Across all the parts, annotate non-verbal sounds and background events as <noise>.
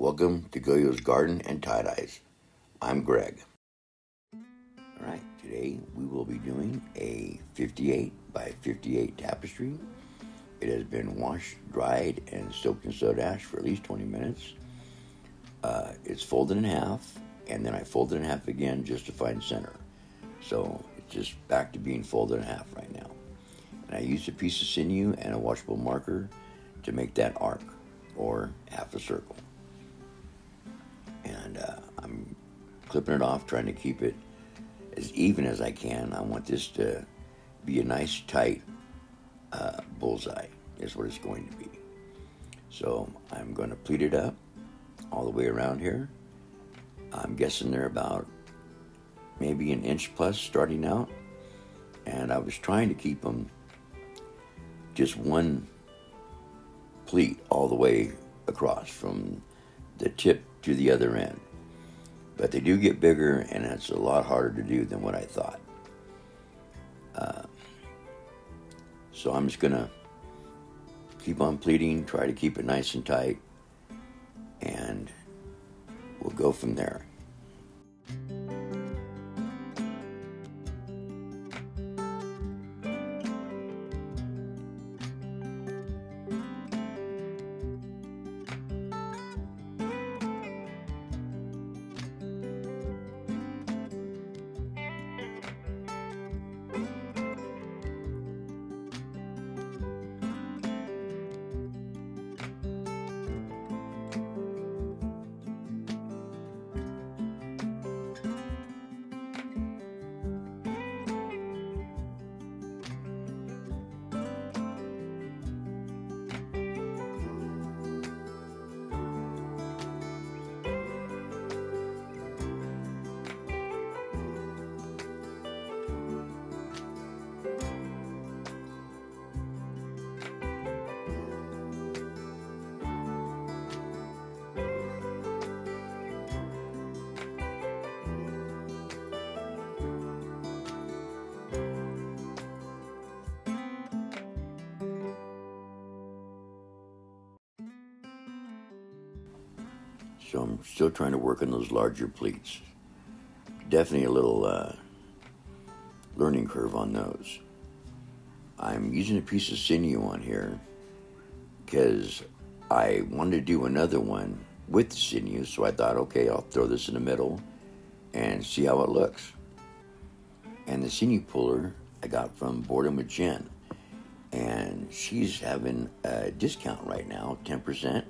Welcome to Goyo's Garden and Tie Dyes. I'm Greg. Alright, today we will be doing a 58 by 58 tapestry. It has been washed, dried, and soaked in soda ash for at least 20 minutes. Uh, it's folded in half, and then I fold it in half again just to find center. So it's just back to being folded in half right now. And I used a piece of sinew and a washable marker to make that arc, or half a circle clipping it off, trying to keep it as even as I can. I want this to be a nice tight uh, bullseye is what it's going to be. So I'm going to pleat it up all the way around here. I'm guessing they're about maybe an inch plus starting out. And I was trying to keep them just one pleat all the way across from the tip to the other end. But they do get bigger, and it's a lot harder to do than what I thought. Uh, so I'm just going to keep on pleating, try to keep it nice and tight, and we'll go from there. So I'm still trying to work on those larger pleats. Definitely a little uh, learning curve on those. I'm using a piece of sinew on here because I wanted to do another one with sinew, so I thought, okay, I'll throw this in the middle and see how it looks. And the sinew puller I got from Boredom with Jenn, and she's having a discount right now, 10%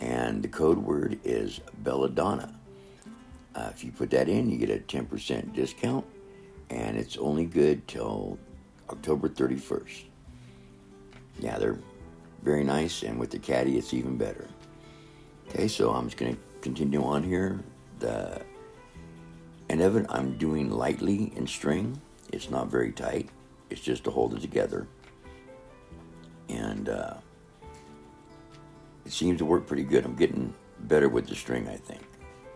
and the code word is belladonna. Uh, if you put that in, you get a 10% discount, and it's only good till October 31st. Yeah, they're very nice, and with the caddy, it's even better. Okay, so I'm just going to continue on here. The it, I'm doing lightly in string. It's not very tight. It's just to hold it together. And uh, it seems to work pretty good. I'm getting better with the string, I think.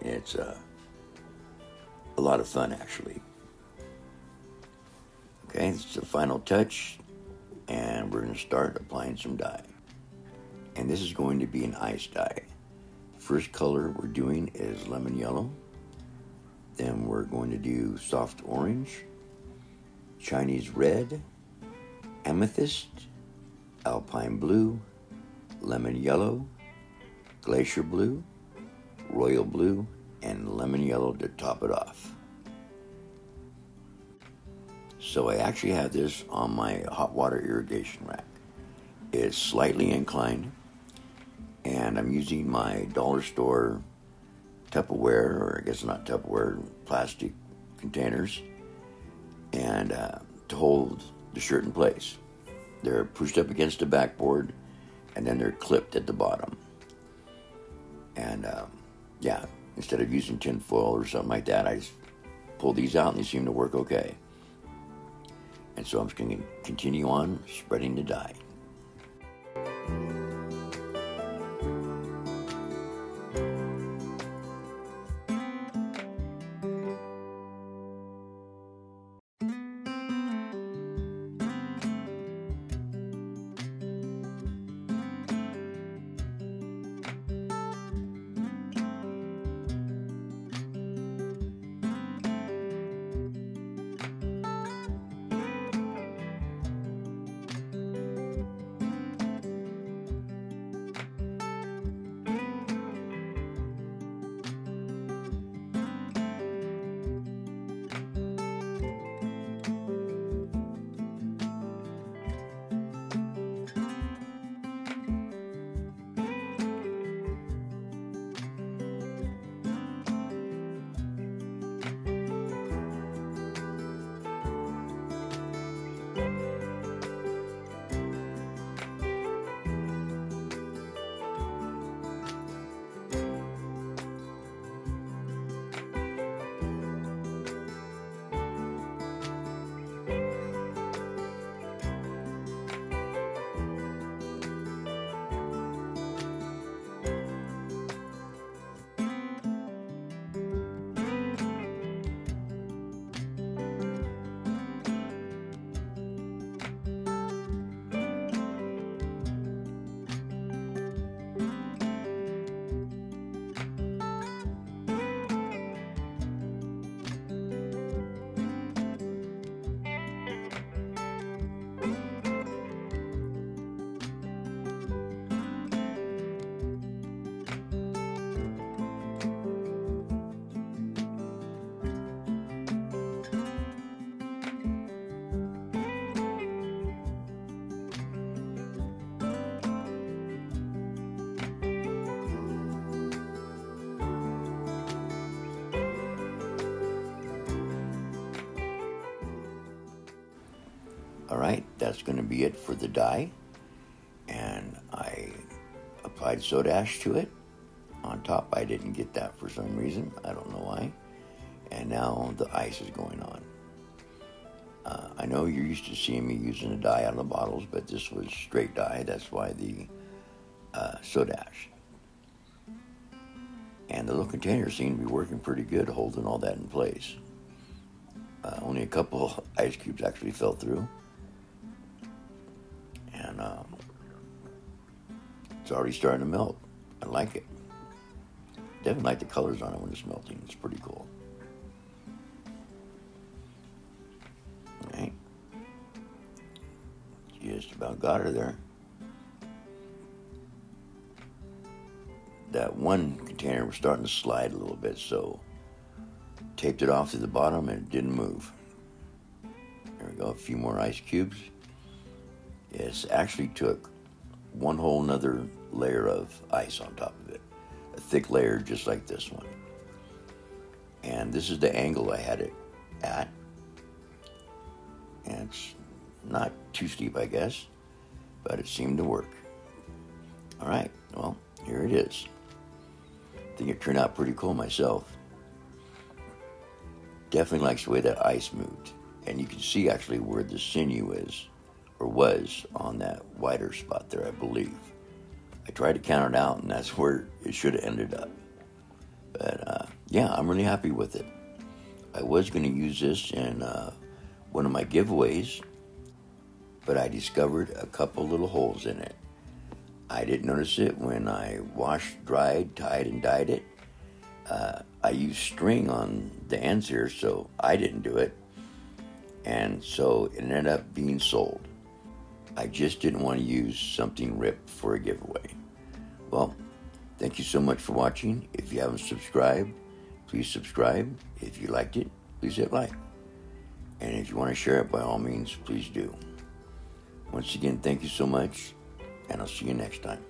It's uh, a lot of fun, actually. Okay, it's the final touch, and we're going to start applying some dye. And this is going to be an ice dye. First color we're doing is lemon yellow. Then we're going to do soft orange, Chinese red, amethyst, alpine blue, lemon yellow, glacier blue, royal blue, and lemon yellow to top it off. So I actually have this on my hot water irrigation rack. It's slightly inclined, and I'm using my dollar store Tupperware, or I guess not Tupperware, plastic containers, and uh, to hold the shirt in place. They're pushed up against the backboard and then they're clipped at the bottom. And um, yeah, instead of using tin foil or something like that, I just pull these out and they seem to work okay. And so I'm just going to continue on spreading the dye. All right, that's going to be it for the dye. And I applied soda ash to it on top. I didn't get that for some reason. I don't know why. And now the ice is going on. Uh, I know you're used to seeing me using a dye out of the bottles, but this was straight dye. That's why the uh, soda ash. And the little container seemed to be working pretty good, holding all that in place. Uh, only a couple <laughs> ice cubes actually fell through. And um, it's already starting to melt. I like it. Definitely like the colors on it when it's melting. It's pretty cool. Alright. Just about got her there. That one container was starting to slide a little bit, so taped it off to the bottom and it didn't move. There we go, a few more ice cubes. It actually took one whole another layer of ice on top of it. A thick layer just like this one. And this is the angle I had it at. And it's not too steep, I guess, but it seemed to work. All right, well, here it is. I think it turned out pretty cool myself. Definitely likes the way that ice moved. And you can see actually where the sinew is, or was, on that wider spot there, I believe. I tried to count it out, and that's <laughs> where it should have ended up. But uh, yeah, I'm really happy with it. I was going to use this in uh, one of my giveaways, but I discovered a couple little holes in it. I didn't notice it when I washed, dried, tied, and dyed it. Uh, I used string on the ends here, so I didn't do it. And so it ended up being sold. I just didn't want to use something ripped for a giveaway. Well, thank you so much for watching. If you haven't subscribed, please subscribe. If you liked it, please hit like. And if you want to share it, by all means, please do. Once again, thank you so much, and I'll see you next time.